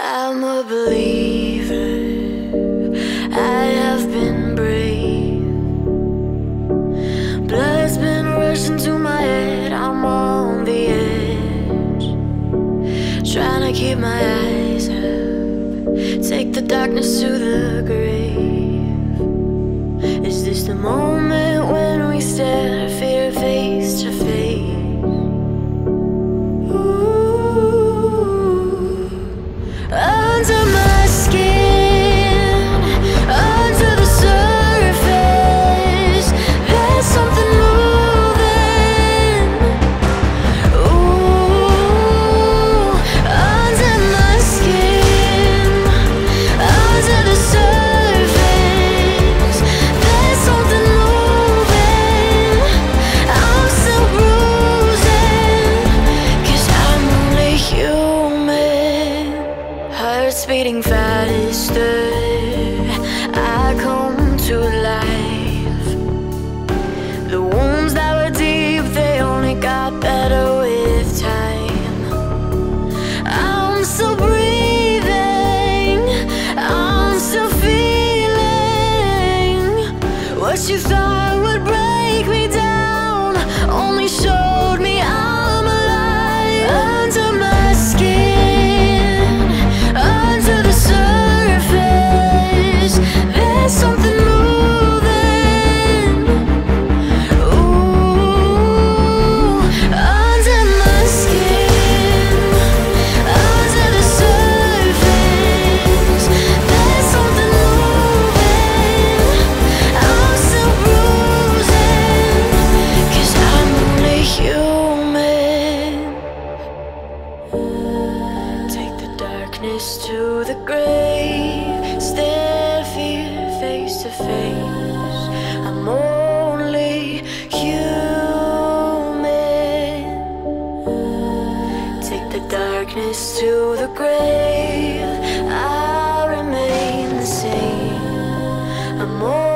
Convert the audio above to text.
I'm a believer. I have been brave. Blood's been rushing to my head. I'm on the edge. Trying to keep my eyes up. Take the darkness to the grave. Is this the moment Beating faster. I come to life. The wounds that were deep, they only got better with time. I'm still breathing. I'm still feeling. What you thought to the grave, fear face to face. I'm only human. Take the darkness to the grave, I remain the same. I'm only